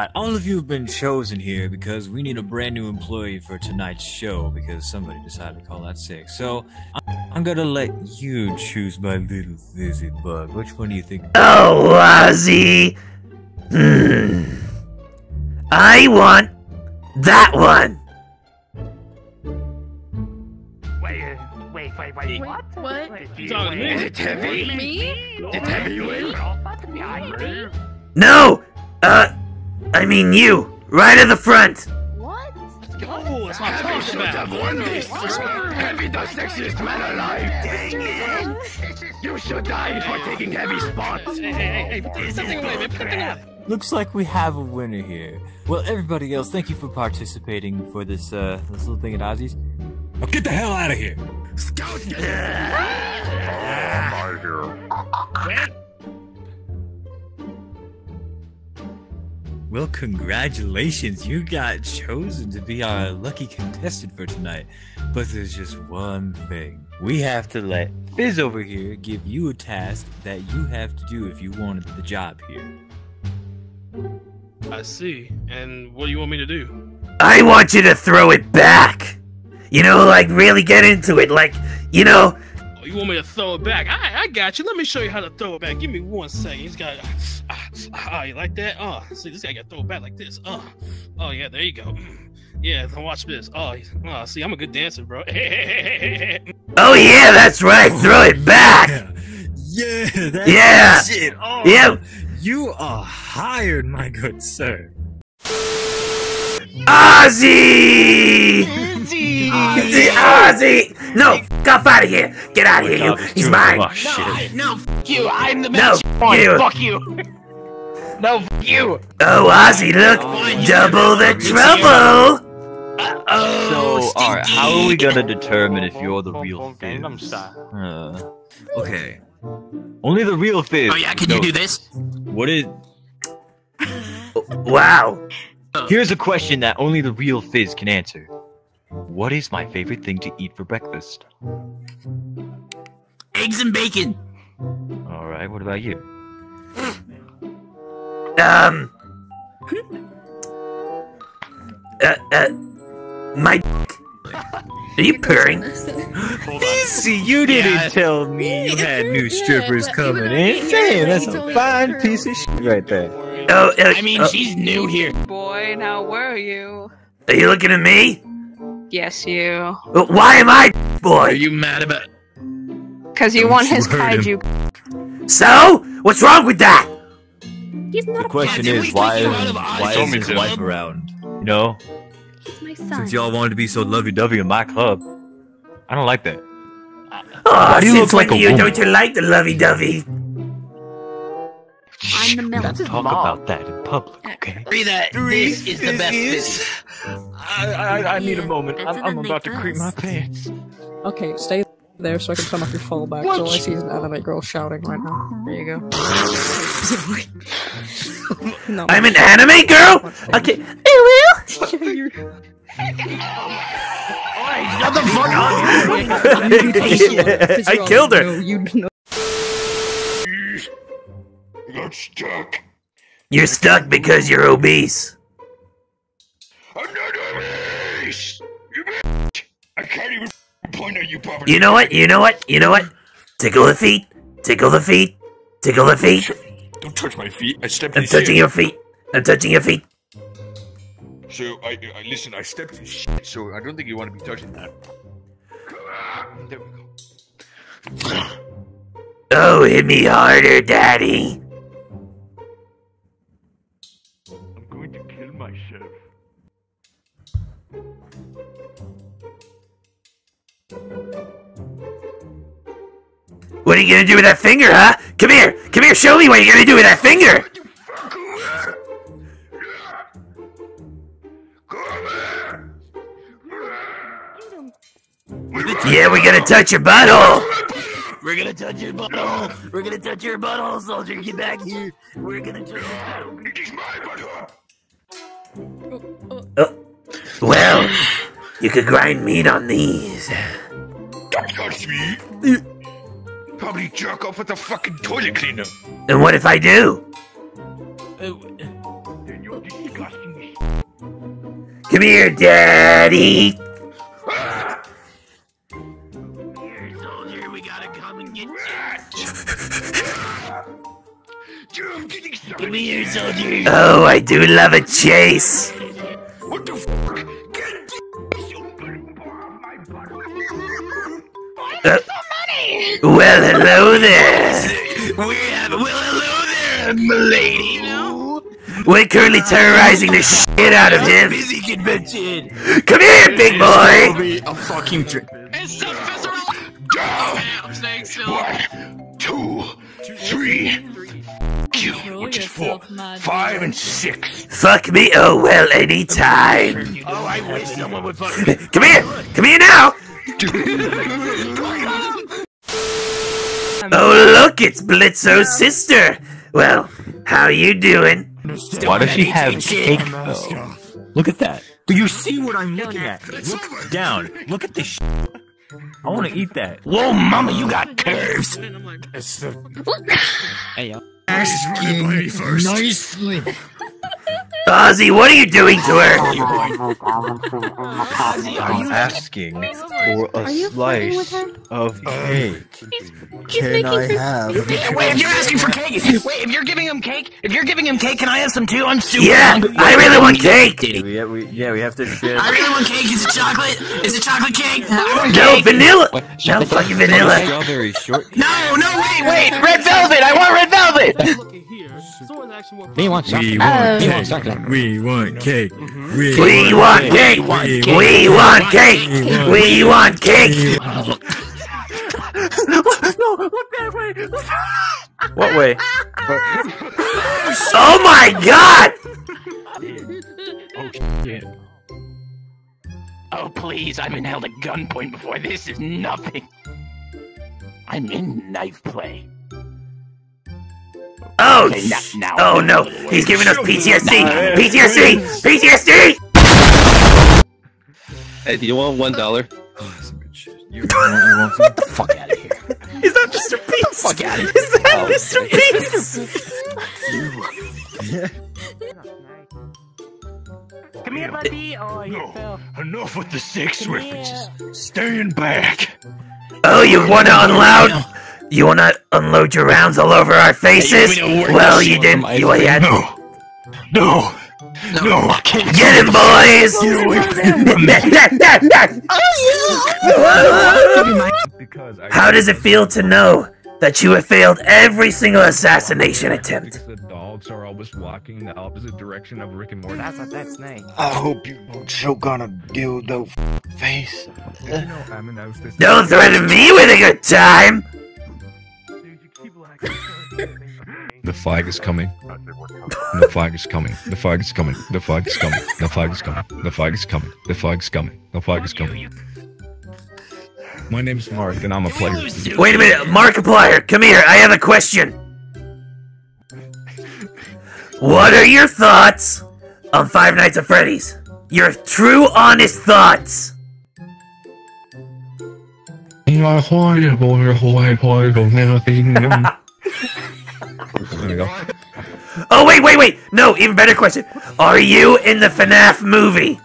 Alright, all of you have been chosen here because we need a brand new employee for tonight's show because somebody decided to call out sick. So, I'm, I'm gonna let you choose my little fizzy bug. Which one do you think? Oh, Ozzy! Hmm. I want that one! Wait, wait, wait, wait. What? What? You talking to me? Is it heavy? Me? Is it heavyweight? No! Uh, I mean you! Right at the front! What? Oh, that's what I'm Heavy talking about. have won this. Heavy the sexiest man alive. Dang it! You should die for taking heavy spots. Hey, hey, hey, away, man. Put. Looks like we have a winner here. Well, everybody else, thank you for participating for this, uh, this little thing at Ozzy's. Now get the hell out of here! Scout Well, congratulations, you got chosen to be our lucky contestant for tonight. But there's just one thing. We have to let Fizz over here give you a task that you have to do if you wanted the job here. I see. And what do you want me to do? I want you to throw it back! You know, like really get into it, like, you know, Oh, you want me to throw it back? I, I got you. Let me show you how to throw it back. Give me one second. He's got. Ah, ah, ah you like that? Oh, see, this guy got to throw it back like this. Oh, oh yeah, there you go. Mm. Yeah, now watch this. Oh, he's- oh, see, I'm a good dancer, bro. oh yeah, that's right, throw it back! Yeah, that's Yeah. shit. Oh, Yep. You are hired, my good sir. Ozzy! Ozzy! Ozzy! No, f off out of here! Get out of here, you! He's mine! Oh, shit. No, fuck you. I'm the No, point. you. Fuck you. No, fuck you. Oh, Ozzy, look! Double the trouble! So, alright, how are we gonna determine if you're the real Gangnam Fizz? Uh, okay. Only the real Fizz. Oh yeah, can No, you do this? What is? Wow. Here's a question that only the real Fizz can answer. What is my favorite thing to eat for breakfast? Eggs and bacon. Alright, what about you? Um. Uh, uh. My. Are you purring? See, you didn't Yeah. tell me you had new strippers but coming in. I- Damn, that's a fine piece of shit right there. Oh, uh, I mean, uh, she's new here. Boy, now where are you? are you looking at me? Yes, you. Why am I boy? Are you mad about? Cause you Don't want you his hurt him. kaiju. So? What's wrong with that? He's not The question did is, why is of why is his Club? wife around? You know, He's my son. since y'all wanted to be so lovey-dovey in my club, I don't like that. Oh, do you since look like a you woman? don't you like the lovey-dovey? I'm the milk. Let's talk about that in public, uh, okay? Agree that this is the best fizz. I, I, I need a moment. That's I'm, I'm about to creep my pants. Okay, stay there so I can turn off your fallback. So all I see is an anime girl shouting right now. Uh-huh. There you go. no. I'm an anime girl? Okay. Shut the fuck up. I killed her. No, you know. Got stuck. You're stuck because you're obese. Another race! You bitch! I can't even point at you properly. You know what? You know what? You know what? Tickle the feet. Tickle the feet. Tickle the feet. Don't touch my feet. I stepped I'm touching shit. your feet. I'm touching your feet. So, I, I listen, I stepped in shit, so I don't think you want to be touching that. There we go. Oh, hit me harder, daddy. Myself. What are you gonna do with that finger, huh? Come here. Come here. Show me what you're gonna do with that finger. Yeah, we're gonna touch your butthole. We're gonna touch your butthole. We're gonna touch your butthole, soldier. Get back here. We're gonna touch. It is my butthole! Oh, oh. Well, you could grind meat on these. Don't touch me! Probably jerk off with the fucking toilet cleaner. And what if I do? Uh, then you're disgusting. Come here, Daddy. I'm getting Come here, soldier. Oh, I do love a chase. What the fuck? Get this, you my butt. Uh, well, hello there. We have well, hello there, milady. No. We're currently terrorizing the shit out of him. Busy convention. Come here, big boy. A fucking trick. It's so visceral. Down. I'm staying still. One, two, three. You, which is four, five, and six. Fuck me. Oh well, anytime. Oh, I wish someone would fuck me. Come here. Come here now. Oh look, it's Blitzo's sister. Well, how you doing? Why does she have cake though? Look at that. Do you see what I'm looking at? Look down. Look at this. Sh- I want to eat that. Whoa, mama, you got curves. Nice me. Nicely. Ozzy, what are you doing to her? I'm asking for a Are you flirting with slice of uh, cake. He's Can I have? Wait, if you're asking for cake, wait, if you're giving him cake, if you're giving him cake, can I have some too? I'm super Yeah, hungry. I really want cake. Yeah, we, yeah, we have to share. I really want cake. Is it chocolate? Is it chocolate cake? I want No cake. vanilla. No fucking vanilla. Strawberry short. No, no, wait, wait, red velvet. I want red velvet. look at here. Someone actually wants We want cake. We. Oh. want cake. We want cake. We want cake. We want cake. We want cake. What way? Oh my god! Oh, oh, please, I've been held at gunpoint before. This is nothing. I'm in knife play. Oh, Okay, now, now. oh no, he's giving us PTSD. PTSD. PTSD. Hey, do you want one dollar? Oh, that's some good shit. You, you want, you want some? Fuck out of here. Is that Mr. Beast? Fuck out of here. Is that oh, Mr. Beast? Come here, buddy. Oh, no, enough with the sex references. Stand back. Oh, you wanna unload? You wanna unload your rounds all over our faces? Well, you didn't. You had. No. No. No. Get him, boys! How does it feel to know that you have failed every single assassination attempt? The dogs are always walking the opposite direction of Rick and Morty. That's what that's name. I hope you don't choke on a dildo f- face. You know, I mean, I was just- Don't threaten me with a good time! the flag is coming. The flag is coming. The flag is coming. The flag is coming. The flag is coming. The flag is coming. The flag is coming. The flag is coming. My name's Mark, and I'm a player. Wait a minute, Markiplier, come here. I have a question. What are your thoughts on Five Nights at Freddy's? Your true, honest thoughts. You are horrible. You're horrible. Nothing. There we go. Oh, wait, wait, wait! No, even better question. Are you in the FNAF movie?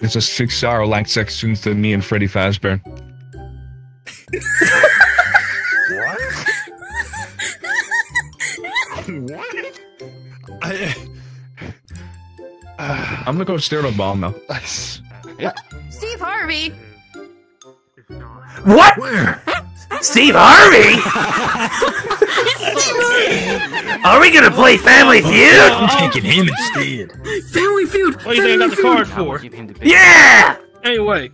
It's a six-hour long section to me and Freddy Fazbear. what? I, I'm gonna go stare at a bomb now. Steve Harvey. What? Steve Harvey? Are we gonna play Family oh, Feud? I'm taking him instead. Family Feud. What do you think I got the card for? Yeah! Anyway,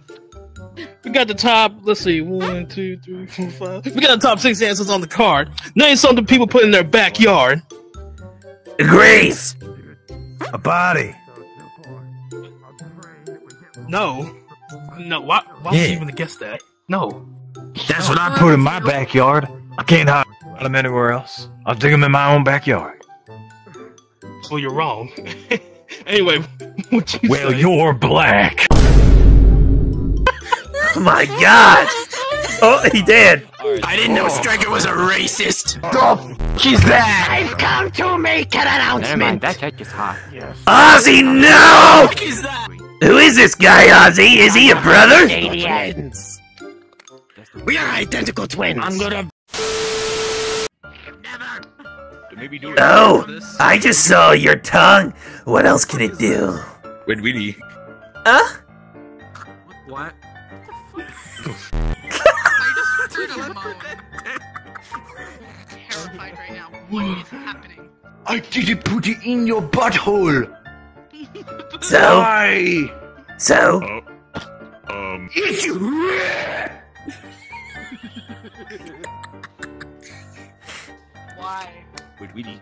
we got the top. Let's see, one, two, three, four, five. We got the top six answers on the card. Name something people put in their backyard. Grace! A body. No, no. Why? Why would you even guess that? No. That's what I uh, put in my backyard. I can't hide them anywhere else. I'll dig them in my own backyard. Well, you're wrong. anyway, what you Well, say? you're black. Oh my god! Oh, he did! I didn't know Striker was a racist. She's that. I've come to make an announcement! Never mind, announcement. that check is hot. Ozzy, no! Who is this guy, Ozzy? Is he a brother? Aliens. We are identical twins. I'm gonna. Oh, I just saw your tongue. What else can it do? Wait, Weedy. Huh? What? terrified right now. What is happening? I didn't put it in your butthole. So, Why? so, Um. It's you. Why? Wait, Weedy.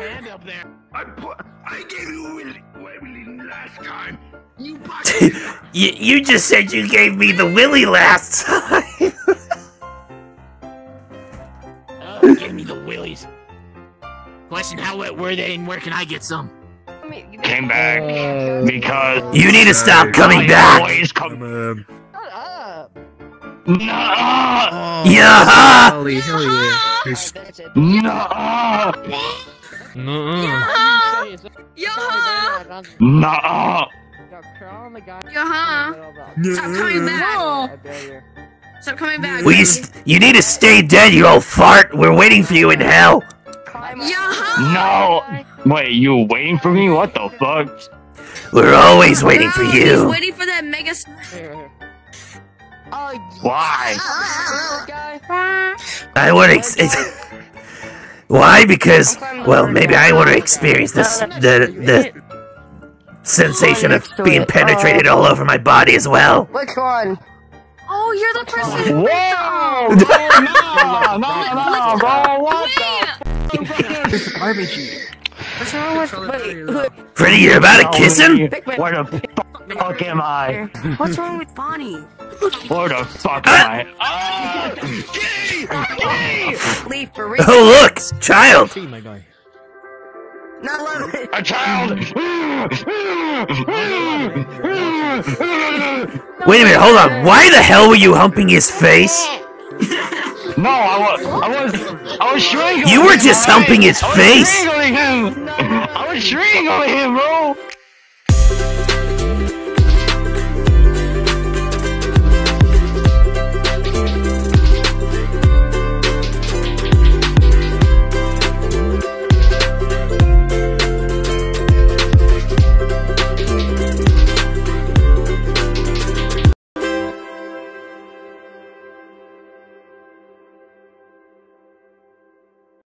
hand up there. I put. I gave you Willy, Willy last time. You bought you, you just said you gave me the willy last time. Oh, give me the willies. Question: How wet were they, and where can I get some? Came back because You need to stop coming back. always come. Shut up. Nah, Yeah. Holy hell yeah. there's- That's it. nah, Nuh-uh. Yaha! nah. Yaha! Stop coming back! Stop coming back! Will you, st- you need to stay dead, you old fart. We're waiting for you in hell. Yaha! No. Wait, you waiting for me? What the fuck? We're always waiting for No, He's you. waiting for that mega. S- Why? I want to. Why? Because, well, maybe I want to experience this the the sensation of being penetrated all over my body as well. Which one? Oh, you're the person who Whoa! No, no, no, no, bro. What What's wrong with? Wait, who- Freddy, you're about to kiss him? Where the fuck am I? what's wrong with Bonnie? Where the fuck am I? Ah! Leave for real. Oh look, child. My guy. Not love it. A child! Wait a minute, hold on. Why the hell were you humping his face? No, I was, I was, I was strangling You were just humping his I was face. strangling him. I was strangling him, bro.